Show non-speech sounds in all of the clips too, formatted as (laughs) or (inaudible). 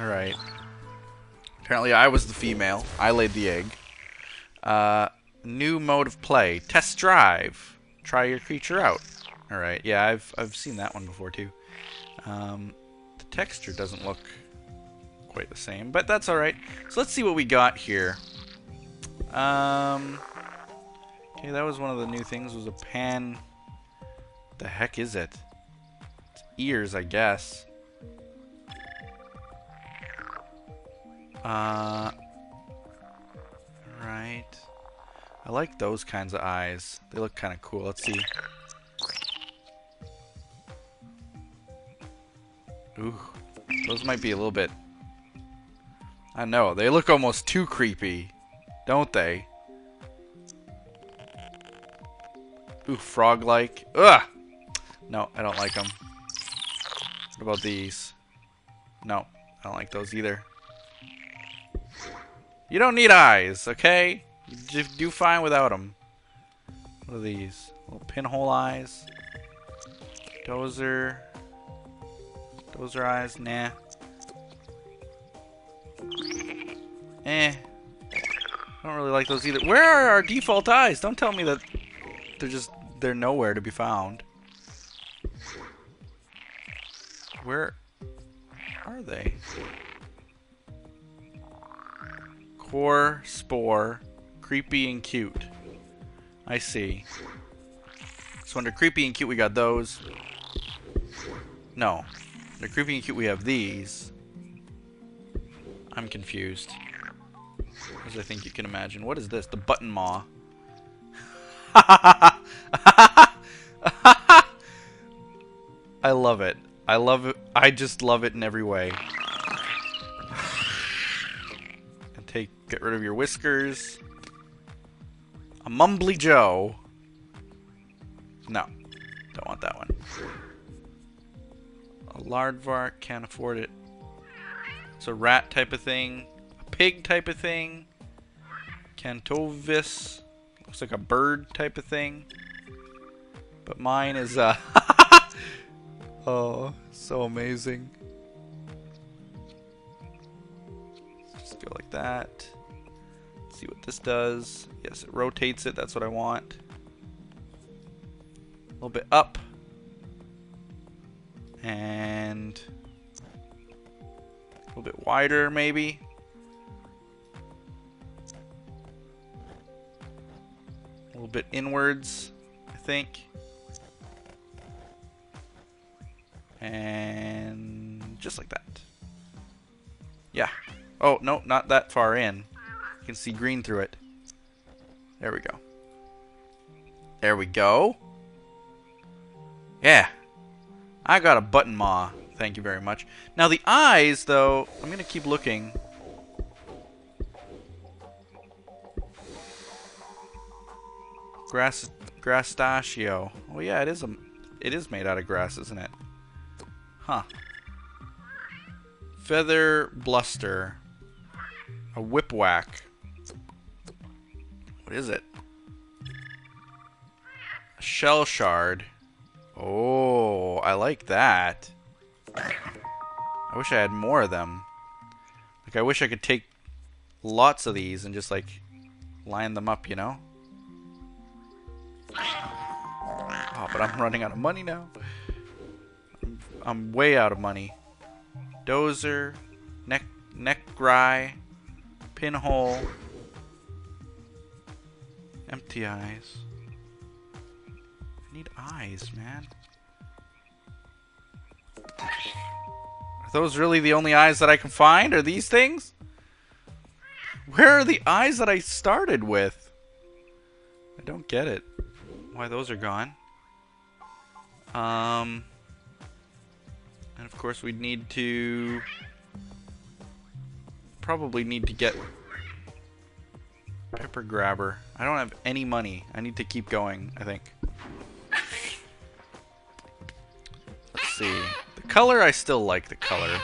Alright. Apparently I was the female. I laid the egg. Uh, new mode of play. Test drive. Try your creature out. Alright, yeah, I've, I've seen that one before too. Um, the texture doesn't look quite the same, but that's alright. So let's see what we got here. Um, okay, that was one of the new things, was a pan... The heck is it? It's ears, I guess. Uh, right. I like those kinds of eyes. They look kind of cool. Let's see. Ooh, those might be a little bit... I know, they look almost too creepy, don't they? Ooh, frog-like. Ugh! No, I don't like them. What about these? No, I don't like those either. You don't need eyes, okay? You just do fine without them. What are these? Little pinhole eyes. Dozer. Dozer eyes, nah. Eh. I don't really like those either. Where are our default eyes? Don't tell me that they're just, they're nowhere to be found. Where are they? Core, Spore, Creepy, and Cute. I see. So under Creepy and Cute we got those. No. Under Creepy and Cute we have these. I'm confused. As I think you can imagine. What is this? The Button Maw. (laughs) I love it. I love it. I just love it in every way. Take get rid of your whiskers. A Mumbly Joe. No. Don't want that one. A Lardvark, can't afford it. It's a rat type of thing. A pig type of thing. Cantovis. Looks like a bird type of thing. But mine is uh, a... (laughs) Oh, so amazing. Go like that. see what this does. Yes, it rotates it. That's what I want. A little bit up. And a little bit wider, maybe. A little bit inwards, I think. And just like that. Oh, no, not that far in. You can see green through it. There we go. There we go. Yeah. I got a button maw. Thank you very much. Now the eyes, though, I'm going to keep looking. Grass, Grastachio. Oh yeah, it is a, it is made out of grass, isn't it? Huh. Feather Bluster. A Whipwhack. What is it? A Shell Shard. Oh, I like that. I wish I had more of them. Like, I wish I could take lots of these and just, like, line them up, you know? Oh, but I'm running out of money now. I'm, I'm way out of money. Dozer, neck, neck gry, pinhole, empty eyes. I need eyes, man. Are those really the only eyes that I can find? Are these things? Where are the eyes that I started with? I don't get it. Why those are gone. Um, and of course we'd need to probably need to get pepper grabber. I don't have any money. I need to keep going, I think. Let's see. The color, I still like the color.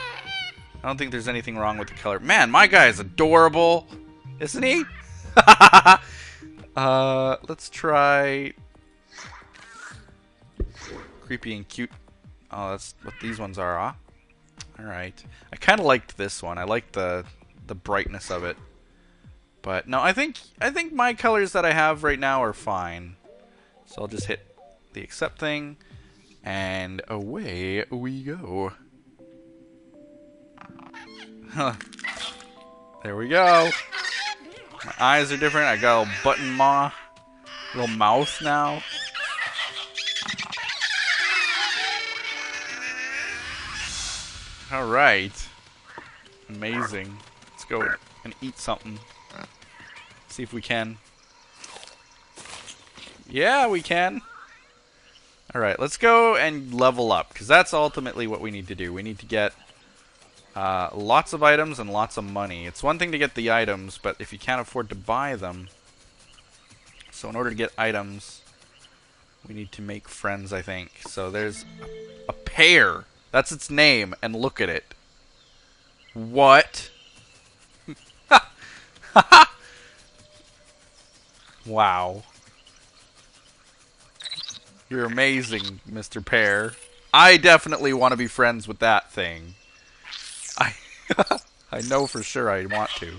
I don't think there's anything wrong with the color. Man, my guy is adorable, isn't he? (laughs) uh, let's try creepy and cute. Oh, that's what these ones are, huh? Alright. I kind of liked this one. I liked the the brightness of it. But no, I think I think my colors that I have right now are fine. So I'll just hit the accept thing and away we go. there we go. My eyes are different. I got a little button maw, little mouth now. All right. Amazing. Go and eat something. See if we can. Yeah, we can. Alright, let's go and level up, because that's ultimately what we need to do. We need to get uh, lots of items and lots of money. It's one thing to get the items, but if you can't afford to buy them... So in order to get items, we need to make friends, I think. So there's a, a pear. That's its name, and look at it. What? (laughs) wow. You're amazing, Mr. Pear. I definitely want to be friends with that thing. I (laughs) I know for sure I want to.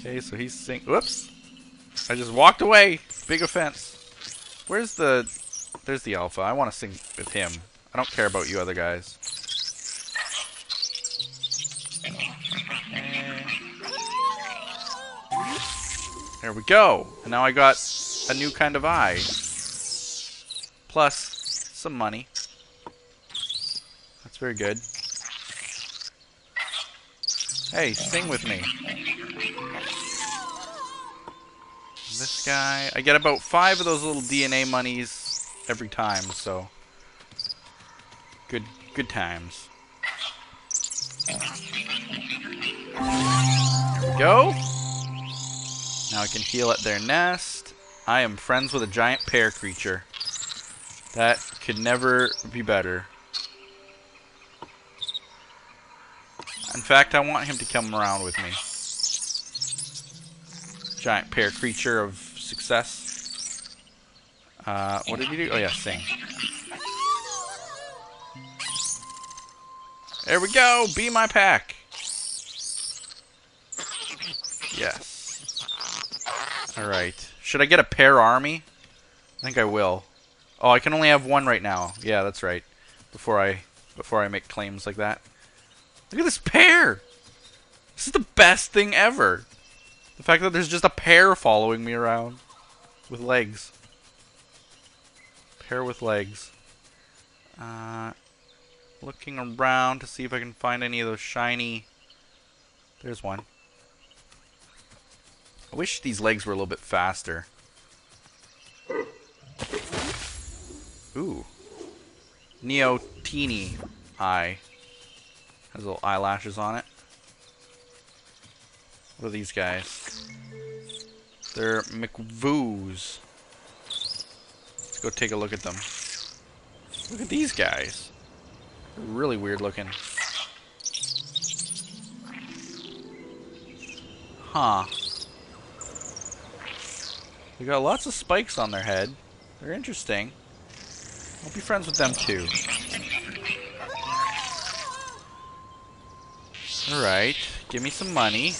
Okay, so he's sing. Whoops! I just walked away. Big offense. Where's the? There's the alpha. I want to sing with him. I don't care about you other guys. There we go. And now I got a new kind of eye. Plus some money. That's very good. Hey, sing with me. This guy... I get about five of those little DNA monies every time, so... Good, good times. There we go. Now I can heal at their nest. I am friends with a giant pear creature. That could never be better. In fact, I want him to come around with me. Giant pear creature of success. Uh, what did he do? Oh yeah, sing. There we go! Be my pack! Yes. Alright. Should I get a pear army? I think I will. Oh, I can only have one right now. Yeah, that's right. Before I before I make claims like that. Look at this pear! This is the best thing ever! The fact that there's just a pear following me around. With legs. Pear with legs. Uh, looking around to see if I can find any of those shiny... There's one. I wish these legs were a little bit faster. Ooh. Neo Teeny eye. Has little eyelashes on it. What are these guys? They're McVoos. Let's go take a look at them. Look at these guys. They're really weird looking. Huh. They got lots of spikes on their head. They're interesting. I'll be friends with them too. Alright, give me some money.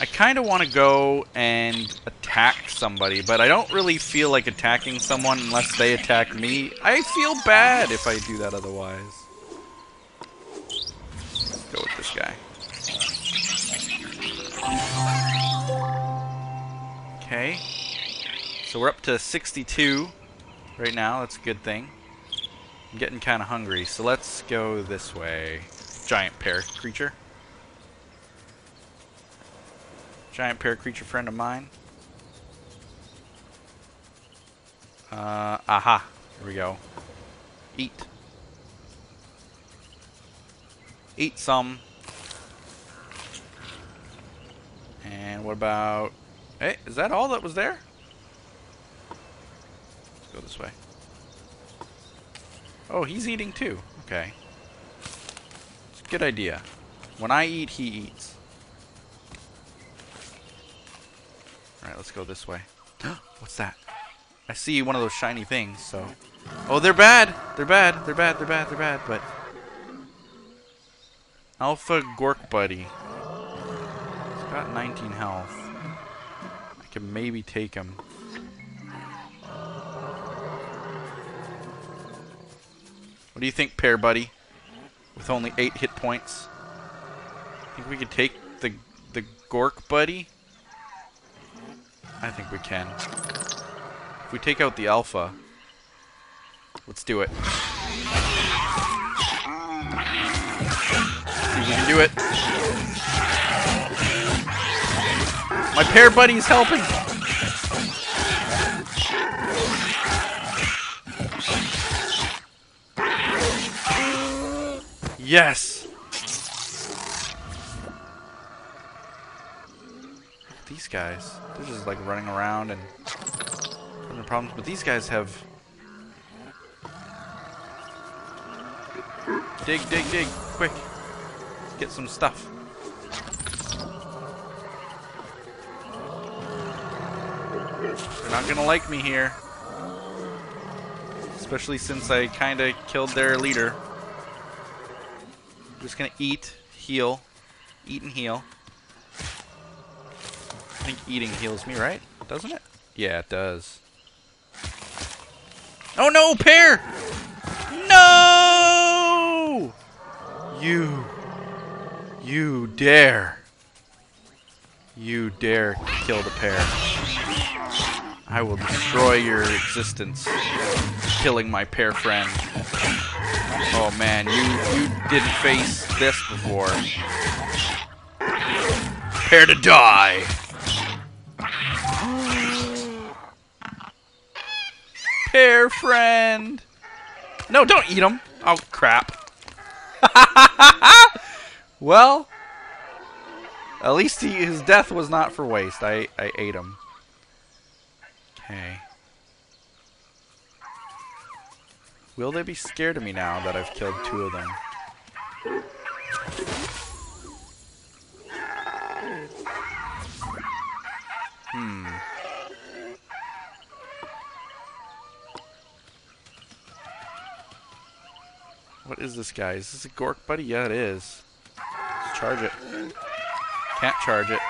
I kind of want to go and attack somebody, but I don't really feel like attacking someone unless they attack me. I feel bad if I do that otherwise. Let's go with this guy. Okay. So we're up to 62 right now. That's a good thing. I'm getting kind of hungry, so let's go this way. Giant pear creature. Giant pear creature friend of mine. Uh, aha. Here we go. Eat. Eat some. And what about... Hey, is that all that was there? This way. Oh, he's eating too. Okay. It's a good idea. When I eat, he eats. Alright, let's go this way. (gasps) What's that? I see one of those shiny things, so... Oh, they're bad! They're bad, they're bad, they're bad, they're bad, but... Alpha Gork Buddy. He's got 19 health. I can maybe take him. What do you think, Pear Buddy? With only 8 hit points? Think we could take the the Gork Buddy? I think we can. If we take out the Alpha, let's do it. See if we can do it. My Pear Buddy is helping. Yes! These guys, they're just like running around and having problems, but these guys have... Dig, dig, dig, quick. Get some stuff. They're not gonna like me here. Especially since I kinda killed their leader. Just gonna eat, heal, eat and heal. I think eating heals me, right? Doesn't it? Yeah, it does. Oh no, pear! No! You. You dare. You dare kill the pear. I will destroy your existence, killing my pear friend. Oh man, you you didn't face this before. Prepare to die. Pear friend. No, don't eat him. Oh crap. (laughs) well, at least he, his death was not for waste. I I ate him. Okay. Will they be scared of me now that I've killed two of them? Hmm. What is this guy? Is this a Gork buddy? Yeah, it is. Let's charge it. Can't charge it.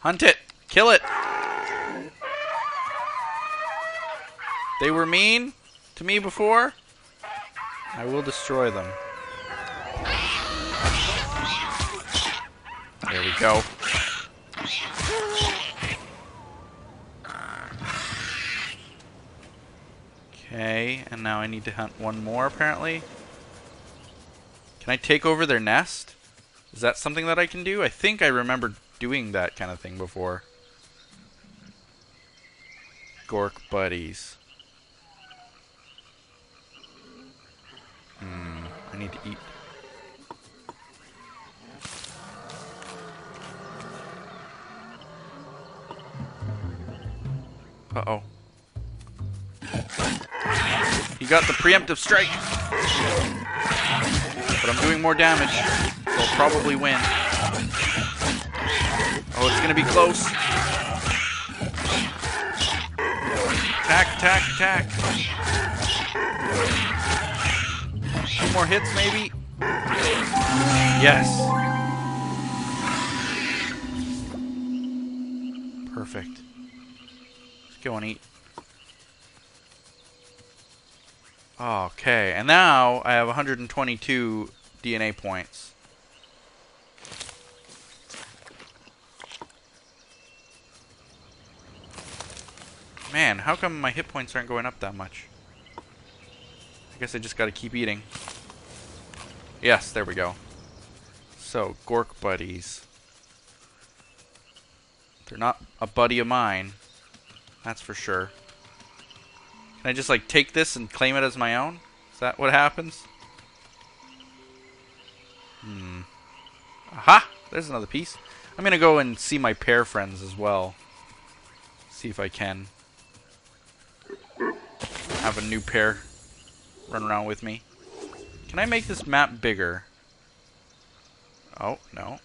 Hunt it! Kill it! They were mean to me before. I will destroy them. There we go. Okay, and now I need to hunt one more apparently. Can I take over their nest? Is that something that I can do? I think I remember doing that kind of thing before. Gork buddies. Hmm, I need to eat. Uh-oh. He got the preemptive strike. But I'm doing more damage, so I'll probably win. Oh, it's gonna be close. Attack, attack, attack. More hits, maybe? Yes. Perfect. Let's go and eat. Okay, and now I have 122 DNA points. Man, how come my hit points aren't going up that much? I guess I just gotta keep eating. Yes, there we go. So, Gork buddies. They're not a buddy of mine. That's for sure. Can I just, like, take this and claim it as my own? Is that what happens? Hmm. Aha! There's another piece. I'm gonna go and see my pear friends as well. See if I can have a new pear run around with me. Can I make this map bigger? Oh, no.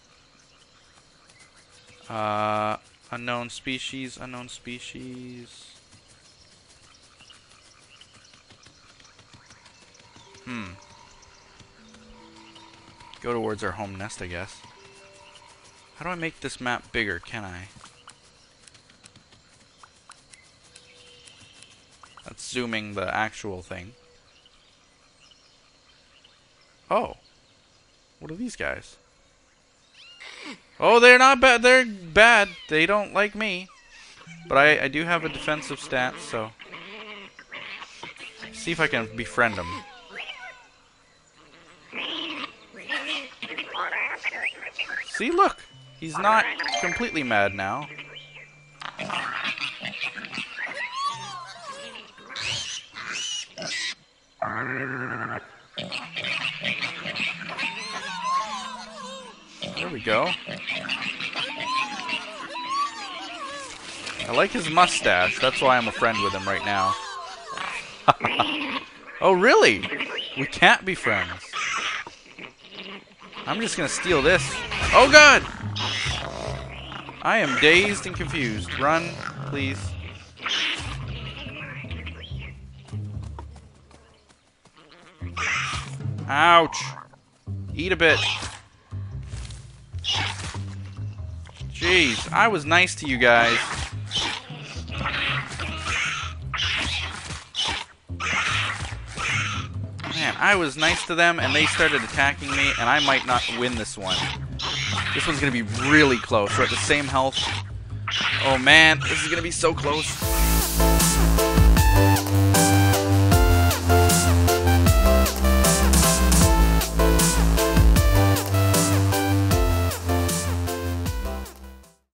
Uh, unknown species, unknown species. Hmm. Go towards our home nest, I guess. How do I make this map bigger? Can I? That's zooming the actual thing. Oh. What are these guys? Oh, they're not bad. They're bad. They don't like me. But I, I do have a defensive stat, so... See if I can befriend them. See, look! He's not completely mad now. There we go. I like his mustache. That's why I'm a friend with him right now. (laughs) oh, really? We can't be friends. I'm just gonna steal this. Oh, God! I am dazed and confused. Run, please. Ouch! Eat a bit. Jeez, I was nice to you guys. Man, I was nice to them and they started attacking me and I might not win this one. This one's gonna be really close. We're at the same health. Oh man, this is gonna be so close.